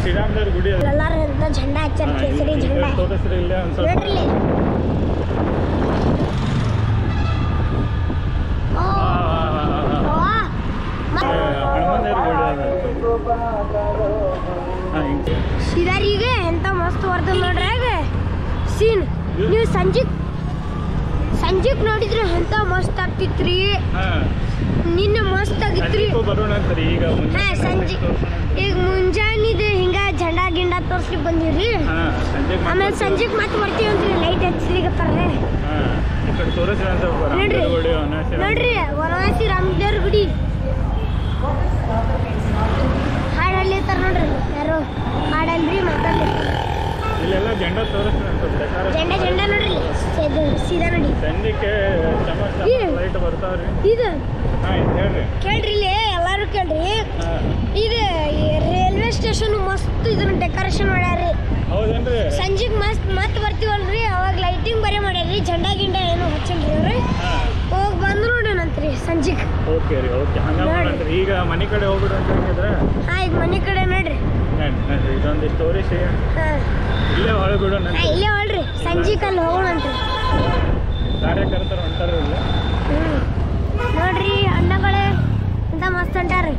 ಶ್ರೀರಾಮದೇವ್ರ ಗುಡಿ ಅದು. ಎಲ್ಲಾರು ಎಂತ ಹಚ್ಚಾರ ಕೇಸರಿ ತೋರಿಸ್ರಿ ಇಲ್ಲೇ ಒಂದು ಸ್ವಲ್ಪ ನೋಡ್ರಿ ಸಿದಾರಿಗೆ ಎಂತ ಮಸ್ತ್ ಬರ್ತದೆ ನೋಡ್ರಿ ಆಗ. ಸೀನ್. ನೀವು ಸಂಜಿಕ್ ಸಂಜಿಕ್ ನೋಡಿದ್ರೆ ಎಂತ ಮಸ್ತ್ ಆಗ್ತಿತ್ರಿ. ನಿನ್ನೆ ಮಸ್ತ್ ಆಗಿತ್ರಿ ಸಂಜೆಗೂ ಈಗ ಹಾ ಸಂಜೆ ಈಗ ಮುಂಜಾನೆ ಹಿಂಗ ಜಂಡ ಗಿಂಡ ತೋರ್ಸ್ಲಿಕ್ ಬಂದಿವ್ರಿ. ಸಂಜೆಗೆ ಆಮೇಲೆ ಸಂಜೆ ಮತ್ತೆ ಬರ್ತೀವಿ ಅಂತ್ರಿ ಲೈಟ್ ಹಚ್ಲಿಕತ್ತಾರ್ರಿ ಬರ್ರೆ. ನೋಡ್ರಿ. ರಾಮದೇವ್ರ ಗುಡಿ ಅನಾಸಿ ನೋಡ್ರಿ ವನವಾಸಿ ರಾಮದೇವ್ರ ಗುಡಿ. ಹಾಡಲ್ಲಿ ಇರ್ತಾರ ನೋಡ್ರಿ ಯಾರು? ಹಾಡಲ್ರಿ ಮಾತಾಡ್ಲಿ. ಇಲ್ಲೆಲ್ಲ ಜೆಂಡ ಡೆಕೋರೇಷನ್ ಜೆಂಡ ಜಂಡಾ ನೋಡ್ರಿ. ಸೀದಾ ನೋಡಿ. ಲೈಟ್ ಬರ್ತಾವ್ರಿ. ಇದು. ಕೇಳ್ರಿ ಇಲ್ಲಿ ಎಲ್ಲಾರು ಕೇಳ್ರಿ. ಇದು ರೈಲ್ವೆ ಸ್ಟೇಷನ್ ಮಸ್ತ್ ಇದನ್ನ ಡೆಕೋರೇಷನ್ ಮಾಡ್ಯಾರಿ ಸಂಜೆಗ್ ಮಸ್ತ್ ಮತ್ ಬರ್ತೀವಲ್ರಿ ಅವಾಗ ಲೈಟಿಂಗ್ ಬರೇ ಮಾಡ್ಯಾರಿ ಜಂಡ ಗಿಂಡ ಏನು ಹಚ್ಚಿಲ್ರಿ ಅವ್ರಿ. ಹೋಗ್ ಬಂದ್ರು ನೋಡೋಣಂತ್ರಿ ಸಂಜೆಗ್. ಓಕೆ ರೀ ಓಕೆ. ಹಂಗೆ ಈಗ ಮನೆ ಕಡೆ ಹೋಗ್ಬಿಡ್ರಿ ಅಂತ ಹಾ ಈಗ ಮನೆ ಕಡೆ ನೋಡ್ರಿ. ನೋಡ್ರಿ ತೋರಿಸಿ ಇಲ್ಲೇ ಹೊಳೆ ಬಿಡೋಣ ಹಾ, ಇಲ್ಲೇ ಹೊಳ್ರಿ ಸಂಜೆಗ್ ಅಲ್ಲಿ ಹೋಗೋಣಂತ್ರಿ ಕಾರ್ಯಕರ್ತರು ಹೊಂಟಾರ ಇಲ್ಲ. ನೋಡ್ರಿ ಅಣ್ಣಗಳೇ ಅಂತ ಮಸ್ತ್ ಹೊಂಟಾರಿ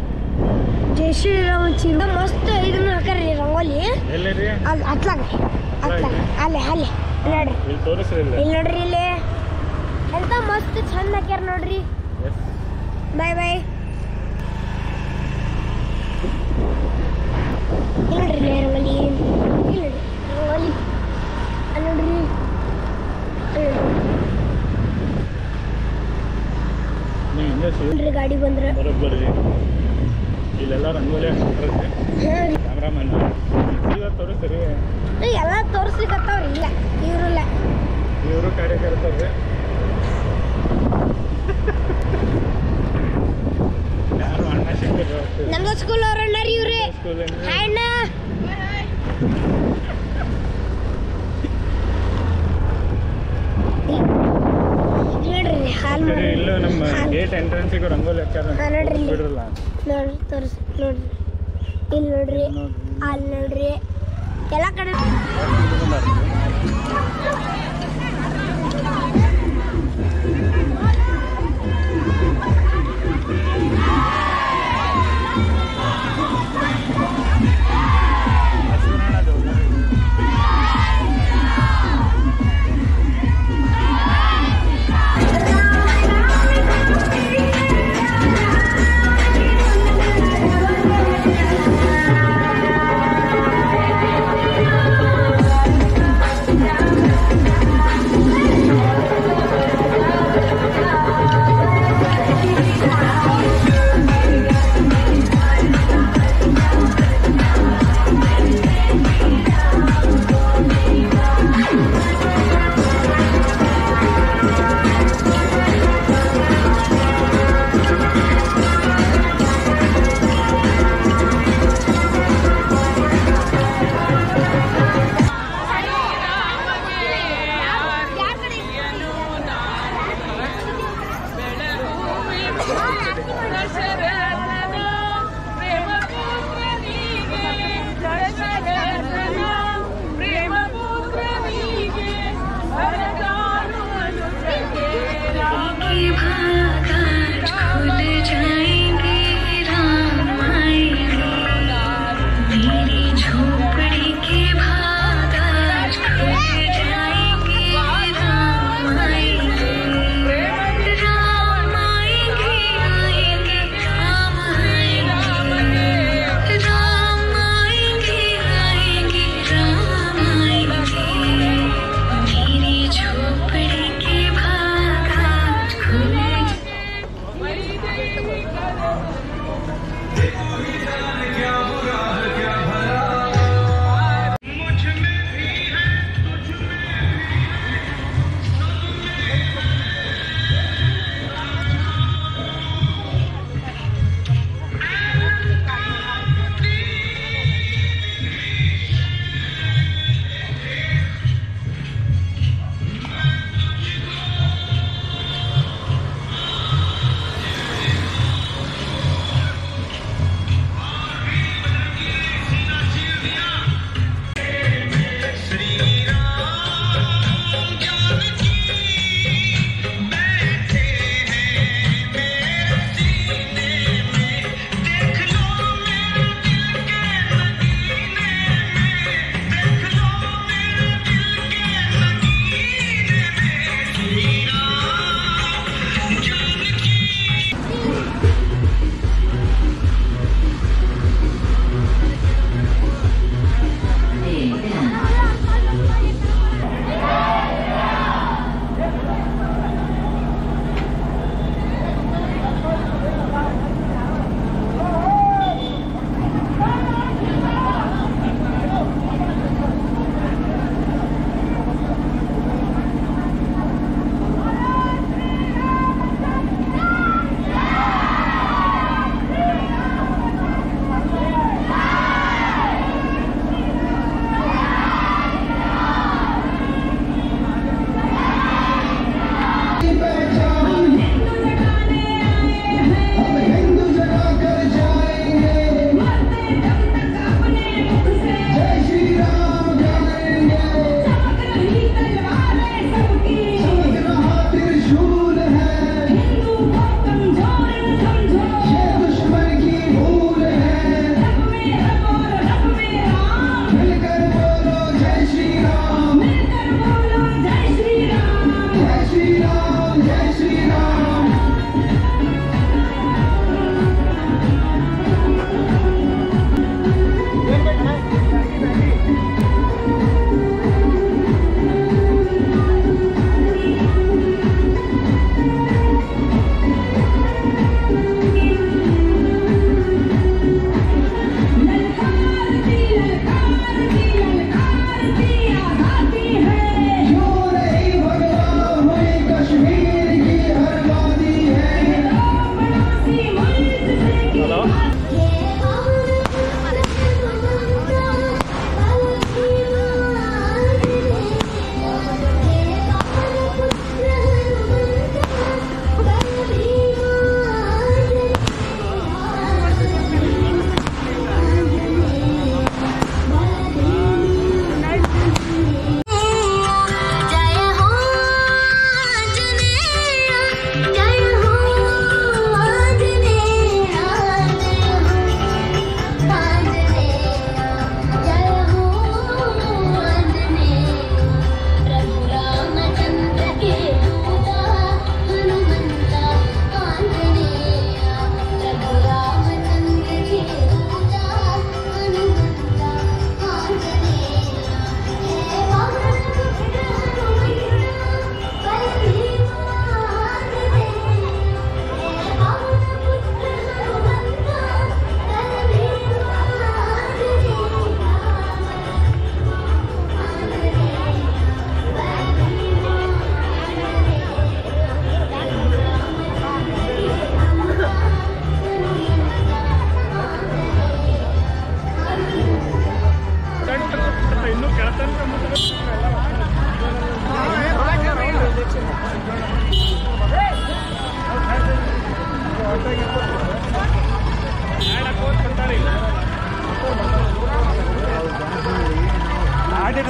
ಜೈ ಶ್ರೀರಾಮ್ ಚಿಂದ ಮಸ್ತ್ ಇದನ್ನ ಹಾಕಾರ್ರಿ ರಂಗೋಲಿ. ಎಲ್ಲಿ ರೀ ಅಲ್ಲಿ ಅತ್ಲಾಗ ಅತ್ಲಾಗ ಅಲ್ಲೇ ಅಲ್ಲೇ ನೋಡ್ರಿ. ಇಲ್ಲಿ ತೋರಿಸ್ರಿ ಇಲ್ಲ. ಇಲ್ಲಿ ನೋಡ್ರಿ ಇಲ್ಲಿ. ಎಂತ ಮಸ್ತ್ ಚಂದ ಹಾಕ್ಯಾರ ನೋಡ್ರಿ. ಬಾಯ್ ಬಾಯ್ ಇಲ್ಲಿ ನೋಡ್ರಿ ಇಲ್ಲಿ ರಂಗೋಲಿ ಇಲ್ಲಿ ನೋಡ್ರಿ ರಂಗೋಲಿ ಅಲ್ಲಿ ನೋಡ್ರಿ ಅಲ್ಲಿ ನೋಡ್ರಿ. ನೀವು ಹಿಂದೆ ಸಿ ನೋಡ್ರಿ ಗಾಡಿ ಬಂದ್ರ ಬರೋಬ್ಬರಿ ರೀ ಇಲ್ಲೆಲ್ಲ ರಂಗೋಲಿ ಹಾಕ್ತಾರೆ ಕ್ಯಾಮ್ರಾಮನ್ ಈಗ ತೋರಿಸ್ರಿ ಎಲ್ಲ ತೋರಿಸ್ಲಿಕ್ಕತ್ತವ್ರಿ ಗೇಟ್ ರಂಗೋಲಿ ಹಾಕ್ಯಾರ. ಬಿಡ್ರಲ್ಲ? ನೋಡ್ರಿ ತೋರಿಸ್ ನೋಡ್ರಿ. ಇಲ್ಲಿ ನೋಡ್ರಿ ಅಲ್ಲಿ ನೋಡ್ರಿ. ಎಲ್ಲ ಕಡೆ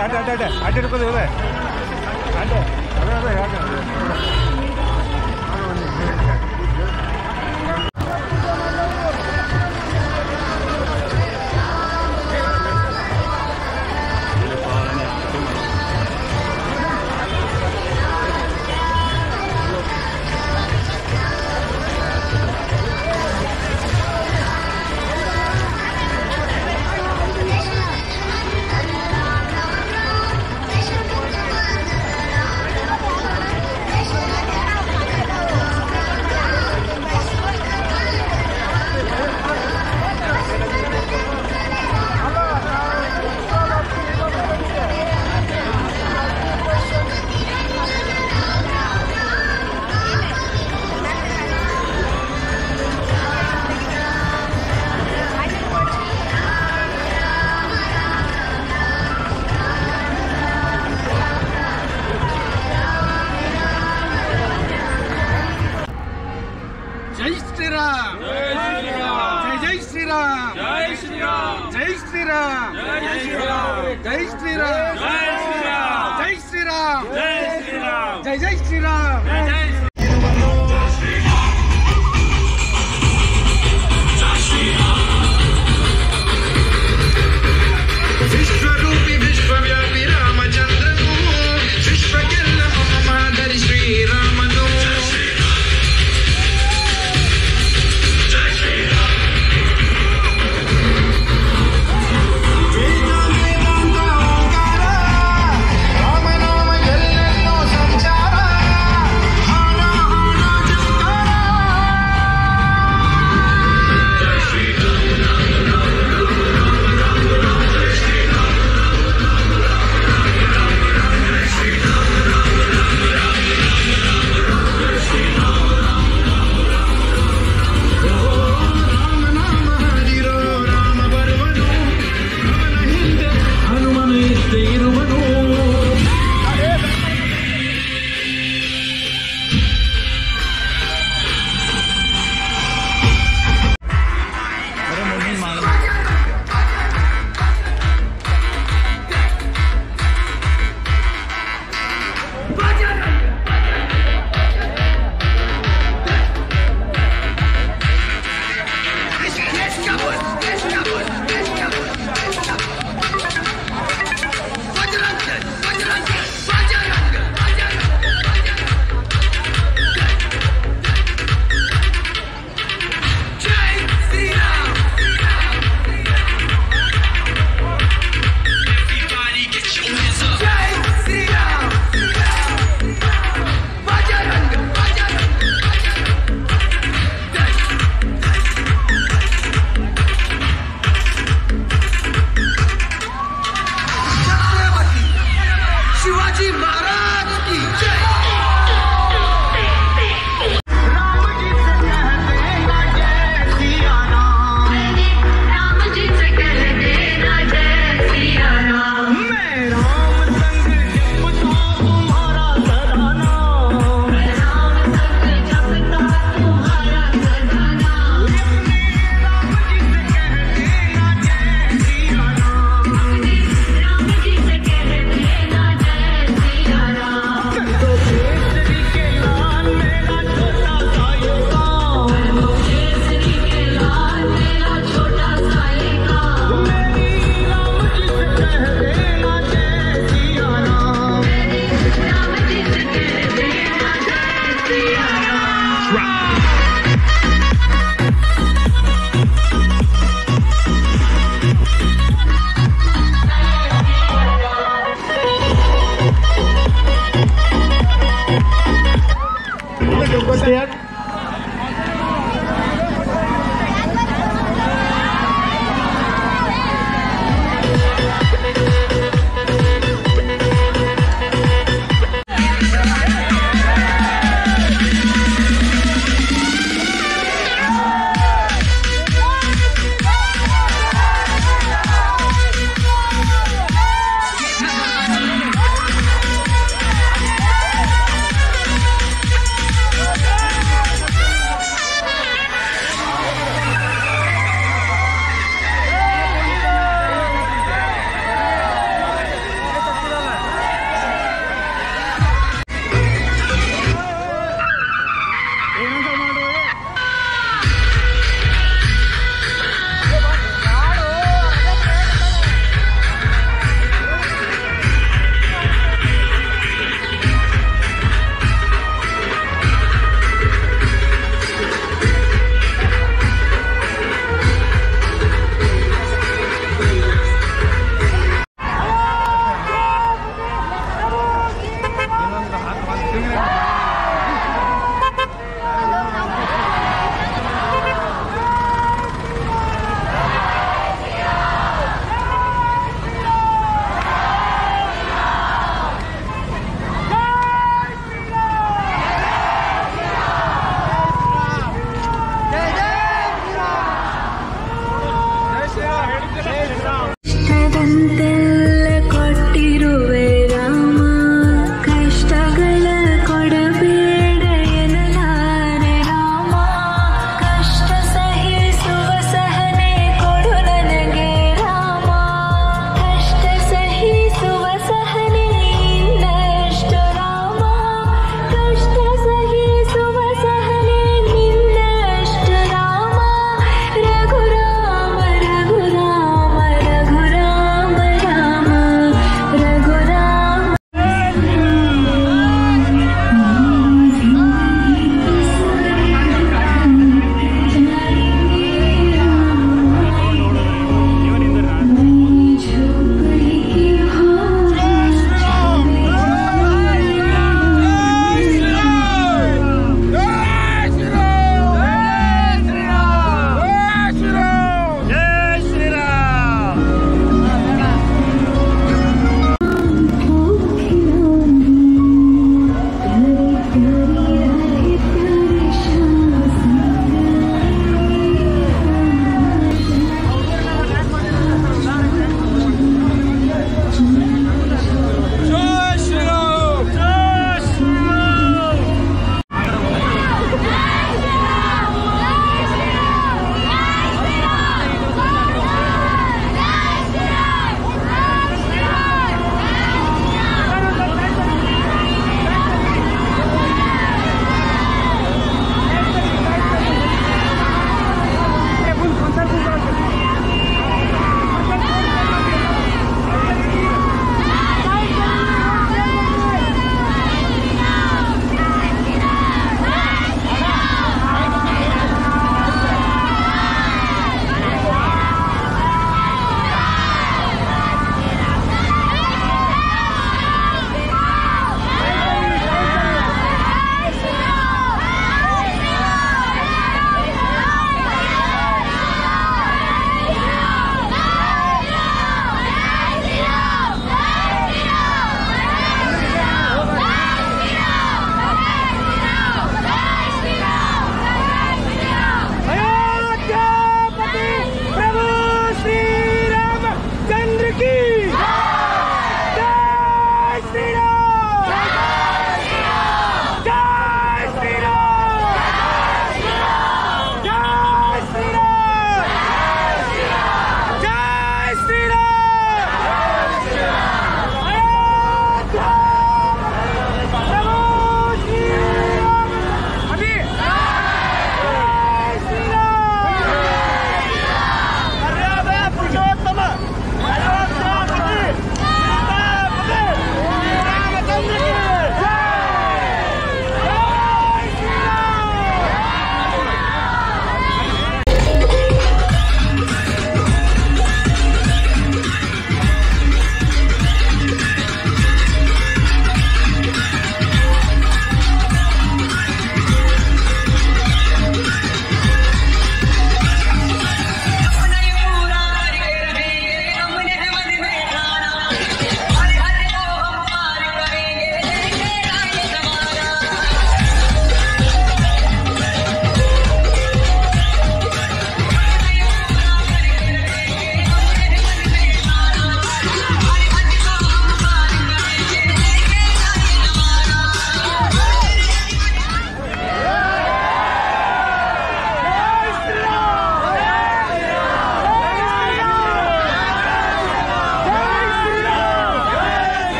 ಅಡ್ಡ ಅಡ್ಡ ಅಡ್ಡ ಅಡ್ಡ ಅಡ್ಡ ಅಡ್ಡ ಅಡ್ಡ ಅಡ್ಡ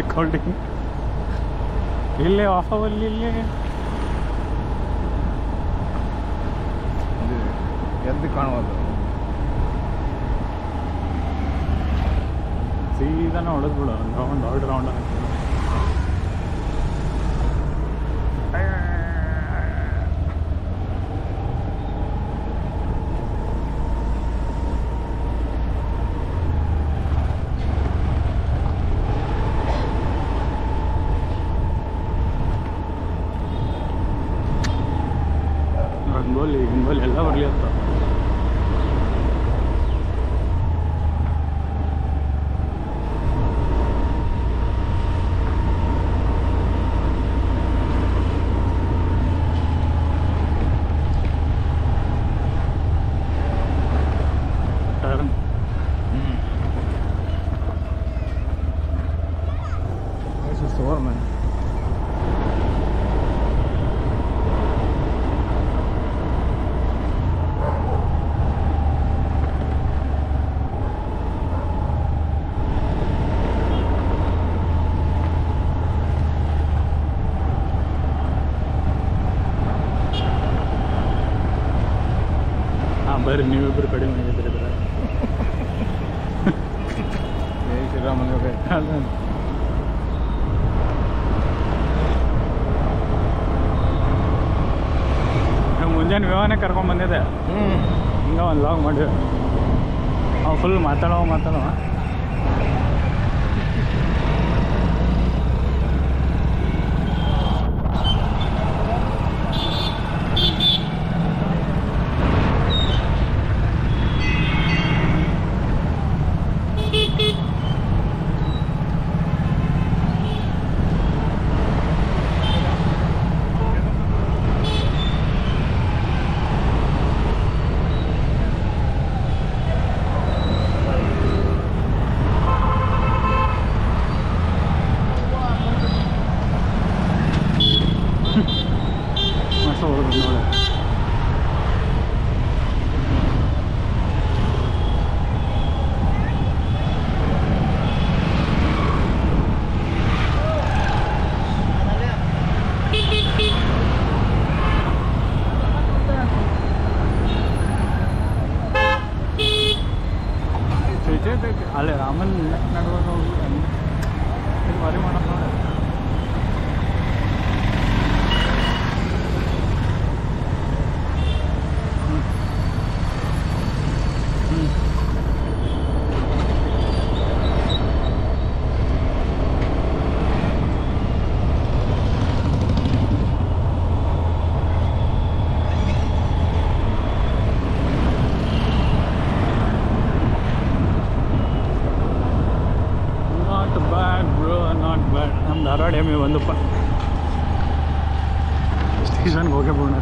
ರೆಕಾರ್ಡಿಂಗ್ ಇಲ್ಲೇ ಆಫ್ ಅವಲ್ಲಿ ಇಲ್ಲೇ. ಎದ್ದು ಕಾಣುವುದು. ಸೀದಾನ ಹೊಡೆದ್ಬಿಡೋ ರೌಂಡ್ ಎರಡು ರೌಂಡ್ ಅಂತ Okay. ಧಾರವಾಡ ಎಮ್ಮೆ ಬಂದಪ್ಪ ಸ್ಟೇಷನ್ಗೆ ಹೋಗೇ ಬೋಣ